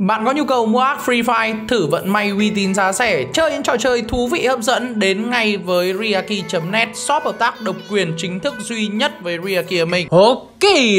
Bạn có nhu cầu mua ác Free Fire, thử vận may uy tín giá rẻ, chơi những trò chơi thú vị hấp dẫn đến ngay với Riaki.net, shop hợp tác độc quyền chính thức duy nhất với Riaki mình. Ok,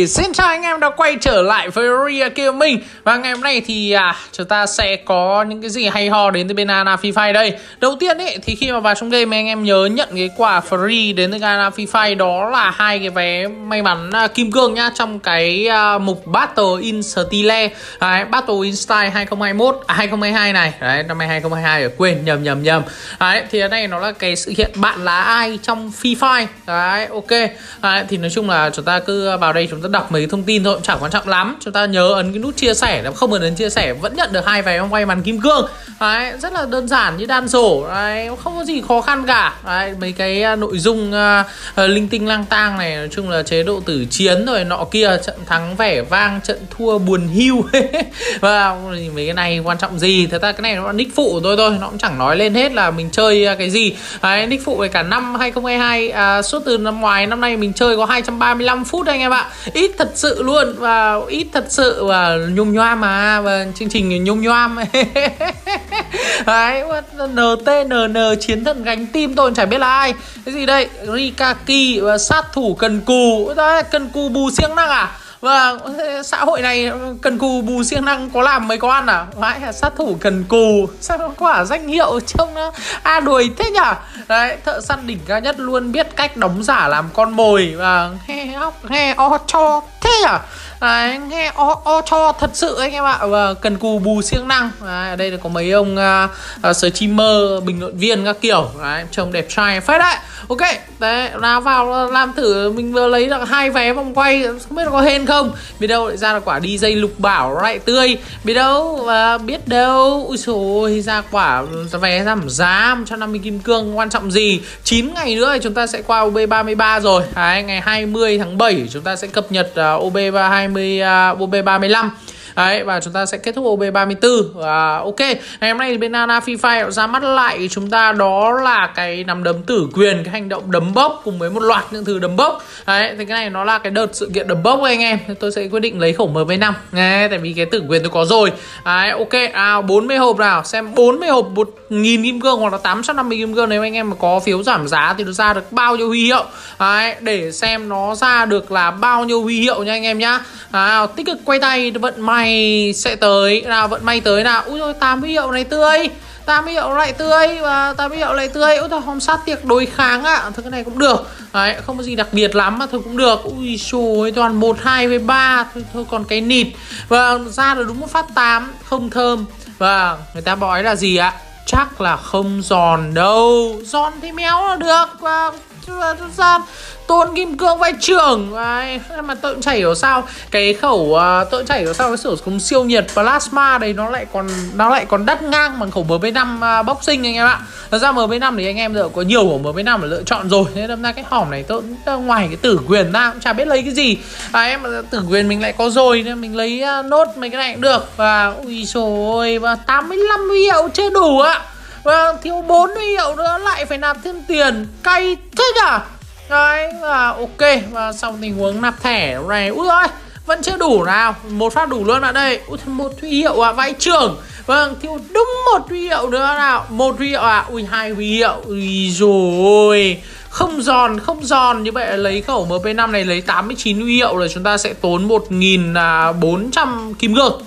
xin chào anh em đã quay trở lại với Ria Riaki mình Và ngày hôm nay thì à, chúng ta sẽ có những cái gì hay ho đến từ bên Ana Free Fire đây. Đầu tiên ấy, thì khi mà vào trong game anh em nhớ nhận cái quà free đến từ Ana Free Fire Đó là hai cái vé may mắn à, kim cương nhá Trong cái à, mục Battle in Style. À, Battle in Style 2021 à 2022 này. Đấy năm nay 2022 ở quên nhầm nhầm nhầm. Đấy thì ở đây nó là cái sự hiện bạn là ai trong Free Fire. Đấy ok. Đấy, thì nói chung là chúng ta cứ vào đây chúng ta đọc mấy thông tin thôi chẳng quan trọng lắm. Chúng ta nhớ ấn cái nút chia sẻ không ấn chia sẻ vẫn nhận được hai vé quay màn kim cương. Đấy rất là đơn giản như đan rổ. Đấy không có gì khó khăn cả. Đấy mấy cái à, nội dung uh, linh tinh lang tang này nói chung là chế độ tử chiến rồi nọ kia trận thắng vẻ vang trận thua buồn hiu và mấy cái này quan trọng gì? Thật ra cái này nó là nick phụ thôi thôi nó cũng chẳng nói lên hết là mình chơi cái gì. Đấy nick phụ về cả năm 2022 à, suốt từ năm ngoài năm nay mình chơi có 235 phút anh em ạ ít thật sự luôn, và ít thật sự và nhung nhoam mà, và chương trình nhung nhoam đấy ntnn chiến thần gánh tim tôi chả biết là ai. Cái gì đây? Rikaki và sát thủ cần cù. Đấy cần cù bù siêng năng à? Và xã hội này cần cù bù siêng năng có làm mấy có ăn à? Mãi là sát thủ cần cù. Sao nó quả danh hiệu trông nó a à, đuổi thế nhở? Đấy thợ săn đỉnh cao nhất luôn biết cách đóng giả làm con mồi. Và nghe óc nghe o cho thế nhở? Đấy, nghe o, o cho thật sự anh em ạ. Và cần cù bù siêng năng. Đấy, ở đây là có mấy ông à, à, uh, uh, streamer bình luận viên các kiểu. Đấy, trông đẹp trai phết đấy. Ok đấy là vào làm thử mình vừa lấy được hai vé vòng quay không biết có hên không? Không? Biết đâu lại ra là quả đi dây lục bảo lại tươi. Biết đâu và biết đâu. Ui rồi ra quả vé giảm giá 150 kim cương quan trọng gì? 9 ngày nữa thì chúng ta sẽ qua OB33 rồi. Đấy, ngày 20 tháng 7 chúng ta sẽ cập nhật uh, OB20 uh, OB35 Đấy và chúng ta sẽ kết thúc OB34 và ok. Ngày hôm nay thì bên Nana FIFA ra mắt lại chúng ta đó là cái nắm đấm tử quyền cái hành động đấm bốc cùng với một loạt những thứ đấm bốc đấy thì cái này nó là cái đợt sự kiện đấm bốc anh em. Tôi sẽ quyết định lấy khẩu MV5 nghe tại vì cái tử quyền tôi có rồi. Đấy ok. À 40 hộp nào. Xem 40 hộp 1000 kim cương hoặc là 850 kim cương. Nếu anh em mà có phiếu giảm giá thì nó ra được bao nhiêu huy hiệu. Đấy để xem nó ra được là bao nhiêu huy hiệu nha anh em nhá. À, tích cực quay tay vận may sẽ tới. Nào vận may tới nào. Ui rồi tám huy hiệu này tươi. Tám huy hiệu lại tươi và tám huy hiệu lại tươi. Úi thôi hôm sát tiệc đối kháng ạ. À. thôi cái này cũng được. Đấy không có gì đặc biệt lắm mà thôi cũng được. Ui xôi toàn một hai với ba. Thôi, thôi còn cái nịt. Và ra được đúng một phát tám không thơm. Và người ta bói là gì ạ? Chắc là không giòn đâu. Giòn thì méo là được. Và gian tôn kim cương vai trưởng. Đấy, mà tôi cũng chả hiểu sao? Cái khẩu à, uh, tôi cũng chả hiểu sao cái sử dụng siêu nhiệt plasma đây nó lại còn nó lại còn đắt ngang bằng khẩu MB5 uh, à, boxing anh em ạ. Thật ra MB5 thì anh em giờ có nhiều khẩu MB5 để lựa chọn rồi. Nên đâm ra cái hỏm này tôi cũng ngoài cái tử quyền ra cũng chả biết lấy cái gì. À, em tử quyền mình lại có rồi nên mình lấy uh, nốt mấy cái này cũng được. Và ui rồi và 85 hiệu chưa đủ ạ và thiếu bốn huy hiệu nữa lại phải nạp thêm tiền. Cay thế à đấy và ok. Và sau tình huống nạp thẻ này ui ơi vẫn chưa đủ nào. Một phát đủ luôn bạn đây. Ui một huy hiệu à vãi trưởng vâng thiếu đúng một huy hiệu nữa nào. Một huy hiệu à ui hai huy hiệu. Ui rồi không giòn không giòn. Như vậy lấy khẩu MP5 này lấy 89 huy hiệu là chúng ta sẽ tốn 1.400 à, kim cương.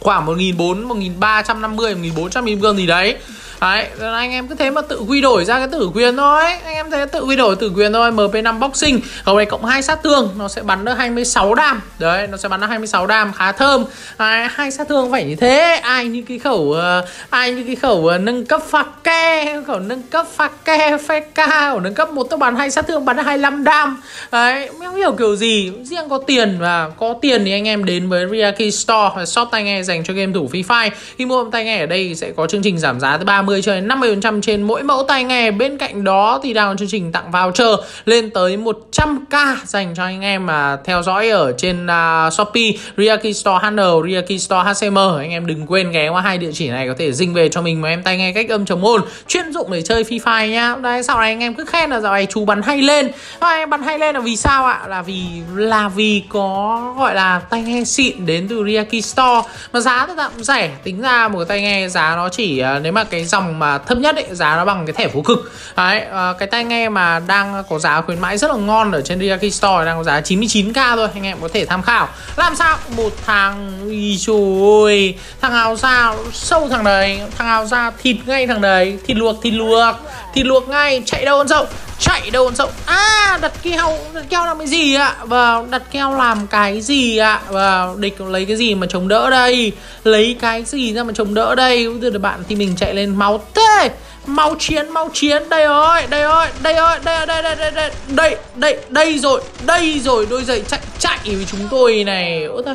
Khoảng 1.400, 1.350, 1.400 kim cương gì đấy. Đấy, anh em cứ thế mà tự quy đổi ra cái tử quyền thôi. Anh em thấy tự quy đổi tử quyền thôi. MP5 Boxing Khẩu này cộng hai sát thương Nó sẽ bắn được 26 đam. Đấy, nó sẽ bắn được 26 đam khá thơm. Hai hai sát thương phải như thế. Ai như cái khẩu uh, Ai như cái khẩu uh, nâng cấp phạc ke Khẩu nâng cấp phạc ke Phe ca Khẩu nâng cấp một tốc bắn hai sát thương bắn 25 đam. Đấy, không hiểu kiểu gì? Riêng có tiền và có tiền thì anh em đến với Riaki Store Shop tai nghe dành cho game thủ Free Fire. Khi mua tai nghe ở đây sẽ có chương trình giảm giá tới 30 30 cho đến 50% trên mỗi mẫu tai nghe. Bên cạnh đó thì đang chương trình tặng voucher lên tới 100k dành cho anh em mà theo dõi ở trên uh, Shopee, Riaki Store HN, Riaki Store HCM. Anh em đừng quên ghé qua hai địa chỉ này có thể dinh về cho mình một em tai nghe cách âm chống ồn chuyên dụng để chơi Free Fire nhá. Đấy, sau này anh em cứ khen là dạo này chú bắn hay lên. Anh bắn hay lên là vì sao ạ? Là vì là vì có gọi là tai nghe xịn đến từ Riaki Store mà giá thì tạm rẻ tính ra một cái tai nghe giá nó chỉ uh, nếu mà cái dòng mà thấp nhất ấy giá nó bằng cái thẻ phú cực đấy à, cái tai nghe mà đang có giá khuyến mãi rất là ngon ở trên Riaki Store đang có giá 99k thôi anh em có thể tham khảo. Làm sao? Một thằng Ý trời thằng áo da sâu thằng đấy thằng áo da thịt ngay thằng đấy thịt luộc thịt luộc thịt luộc ngay chạy đâu con sâu chạy đâu con rộng? À đặt keo đặt keo làm cái gì ạ? Và đặt keo làm cái gì ạ? Và địch lấy cái gì mà chống đỡ đây? Lấy cái gì ra mà chống đỡ đây? Từ được bạn thì mình chạy lên máu. Tê mau chiến mau chiến. Đây ơi đây ơi đây ơi, đây đây đây đây đây đây đây đây rồi đây rồi. Đôi giày chạy chạy với chúng tôi này. Ôi thôi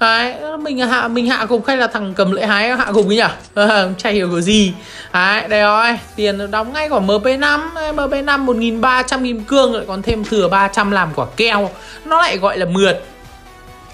Đấy, mình hạ mình hạ gục hay là thằng cầm lễ hái hạ gục ấy nhỉ? À, chả hiểu cái gì. Đấy, đây rồi tiền đóng ngay quả MP5 MP5 1300 nghìn cương lại còn thêm thừa 300 làm quả keo. Nó lại gọi là mượt.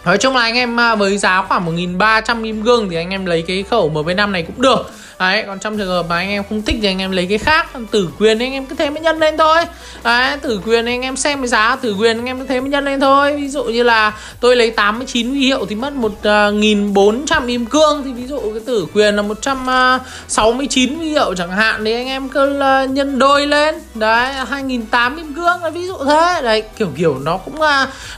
Nói chung là anh em à, với giá khoảng 1300 kim cương thì anh em lấy cái khẩu MP5 này cũng được. Đấy, còn trong trường hợp mà anh em không thích thì anh em lấy cái khác Tử quyền anh em cứ thế mới nhân lên thôi. Đấy, tử quyền anh em xem cái giá tử quyền anh em cứ thế mới nhân lên thôi. Ví dụ như là tôi lấy 89 huy hiệu thì mất 1400 kim à, cương. Thì ví dụ cái tử quyền là 169 à, huy hiệu chẳng hạn Thì anh em cứ à, nhân đôi lên. Đấy, 2008 kim cương là ví dụ thế. Đấy, kiểu kiểu nó cũng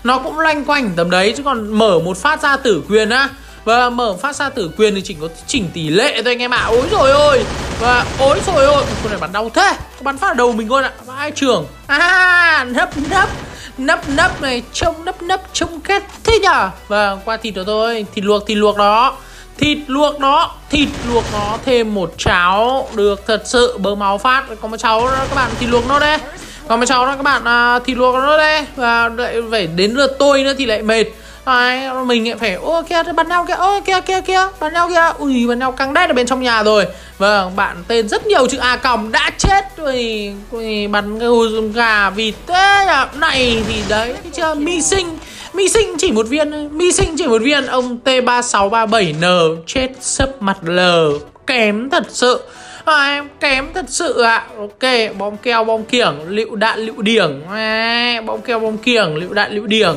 nó cũng loanh quanh tầm đấy. Chứ còn mở một phát ra tử quyền á và mở phát ra tử quyền thì chỉ có chỉnh tỷ lệ thôi anh em ạ. À. Ôi rồi ôi. Và ôi rồi ôi. Con này bắn đau thế. Bắn phát ở đầu mình luôn ạ. Vâng, à. Ai trường. À nấp nấp. Nấp nấp này Trông nấp nấp Trông kết thế nhở và qua thịt rồi thôi. Thịt luộc thịt luộc đó. Thịt luộc nó Thịt luộc nó Thêm một cháo. Được thật sự bơ máu phát. Có một cháu đó các bạn Thịt luộc nó đây. Còn một cháu đó các bạn à, Thịt luộc nó đây. Và lại phải đến lượt tôi nữa thì lại mệt. Đấy, mình lại phải ô kia bắn nhau kia ô kia kia kia bắn nhau kia ui bắn nhau căng đét ở bên trong nhà rồi. Vâng bạn tên rất nhiều chữ a còng đã chết. Rồi ui, bắn cái hù gà vịt thế này thì đấy chưa? Mi sinh mi sinh chỉ một viên mi sinh chỉ một viên. Ông t 3637 n chết sấp mặt l. Kém thật sự. À, kém thật sự ạ. À. ok bom keo bom kiểng lựu đạn lựu điển à, bom keo bom kiểng lựu đạn lựu điển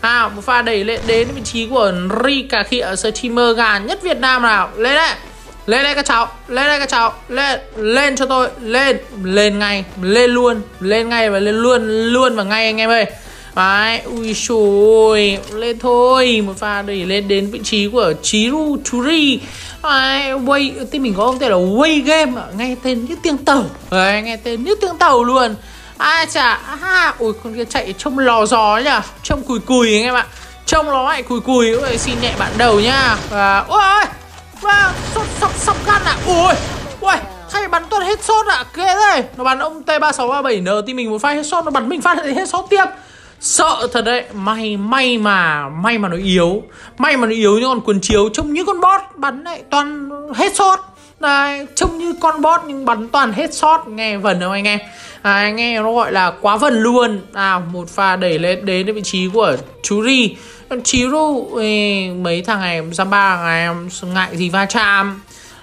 À một pha đẩy lên đến vị trí của Rika Khịa streamer gà nhất Việt Nam nào? Lên đây. Lên đây các cháu. Lên đây các cháu. Lên Lên cho tôi. Lên. Lên ngay. Lên luôn. Lên ngay và lên luôn Luôn và ngay anh em ơi. Đấy, ui xùi Lên thôi. Một pha đẩy lên đến vị trí của Chiru Churi. Đấy, Way Tên mình có ông tên là Way Game. Nghe tên như tiếng tàu. Đấy, nghe tên như tiếng tàu luôn ai chả à, ui con kia chạy trông lò gió nhỉ? Trông cùi cùi anh em ạ. Trông nó lại cùi cùi. Ui xin nhẹ bạn đầu nhá. Và ui và sốt sọc sọc gan à ui ui hay bắn tuần hết sốt à ghê đây, nó bắn ông t 3637 n thì mình một pha hết sốt. Nó bắn mình phát hết sốt tiếp. Sợ thật đấy. May may mà may mà nó yếu. May mà nó yếu như còn quần chiếu. Trông như con bot bắn lại toàn hết sốt. Này trông như con bot nhưng bắn toàn hết sót nghe vần không anh em? À, nghe nó gọi là quá vần luôn. À một pha đẩy lên đến vị trí của chú ri. Còn ừ, mấy thằng này dăm ba thằng này ngại gì va chạm.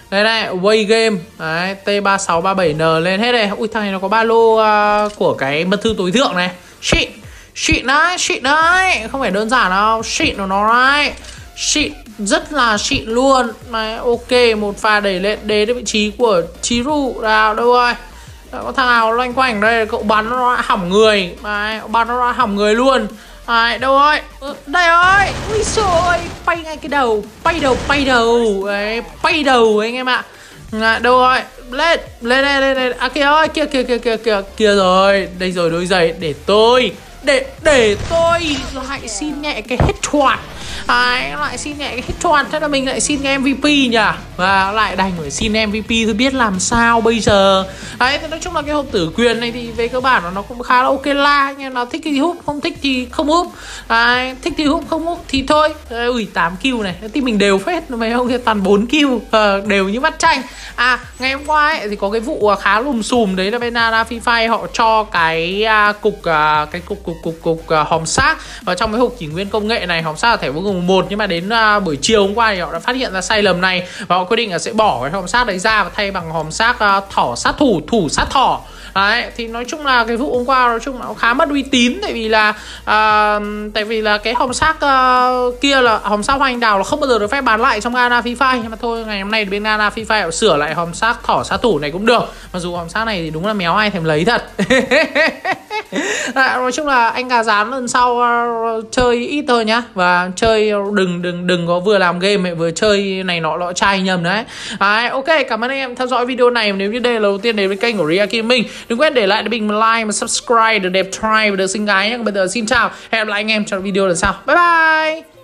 Đây này way game. Đấy t 3637 n lên hết đây. Ui thằng này nó có ba lô uh, của cái mật thư tối thượng này. Shit shit đấy shit đấy. Không phải đơn giản đâu. Shit của nó đấy. Shit rất là xịn luôn. Này ok một pha đẩy lên đến vị trí của chiru. Nào đâu rồi? Có thằng nào loanh quanh đây cậu bắn nó hỏng người. Đấy, bắn nó hỏng người luôn. Đấy, đâu rồi? Ừ, đây rồi. Ui ơi bay ngay cái đầu bay đầu bay đầu. Đấy bay đầu anh em ạ. À, đâu rồi? Lên lên lên lên, lên. à kia ơi kia kia kia kia kia kia rồi. Đây rồi đôi giày để tôi để để tôi lại xin nhẹ cái hết thoạt à, lại xin nhẹ cái hết thoạt thế là mình lại xin cái MVP nhỉ? Và lại đành phải xin MVP tôi biết làm sao bây giờ. Đấy thì nói chung là cái hộp tử quyền này thì về cơ bản là nó cũng khá là ok la nhưng nó thích thì hút không thích thì không hút à, thích thì hút không hút thì thôi. Ui 8 kill này thì mình đều phết mấy ông kia toàn 4 kill à, đều như mắt tranh. À ngày hôm qua ấy, thì có cái vụ à, khá lùm xùm đấy là bên Nana Phi họ cho cái à, cục à, cái cục cục cục cục à, hòm xác. Và trong cái hộp kỷ nguyên công nghệ này hòm xác là thẻ vô cùng một nhưng mà đến uh, buổi chiều hôm qua thì họ đã phát hiện ra sai lầm này và họ quyết định là sẽ bỏ cái hòm xác đấy ra và thay bằng hòm xác uh, thỏ sát thủ thủ sát thỏ. Đấy thì nói chung là cái vụ hôm qua nói chung là nó khá mất uy tín tại vì là à, tại vì là cái hòm xác uh, kia là hòm xác hoa anh đào là không bao giờ được phép bán lại trong Ghana fifa nhưng mà thôi ngày hôm nay bên Ghana FIFA họ sửa lại hòm xác thỏ sát thủ này cũng được. Mặc dù hòm xác này thì đúng là méo ai thèm lấy thật. à, nói chung là anh gà rán lần sau uh, chơi ít thôi nhá. Và chơi đừng đừng đừng có vừa làm game vừa chơi này nọ lọ chai nhầm đấy. à, ok cảm ơn anh em theo dõi video này. Nếu như đây là lần đầu tiên đến với kênh của Ria Kim Minh đừng quên để lại cho mình like và subscribe được đẹp try và được xinh gái nhé bây giờ xin chào hẹn gặp lại anh em trong video lần sau. Bye bye!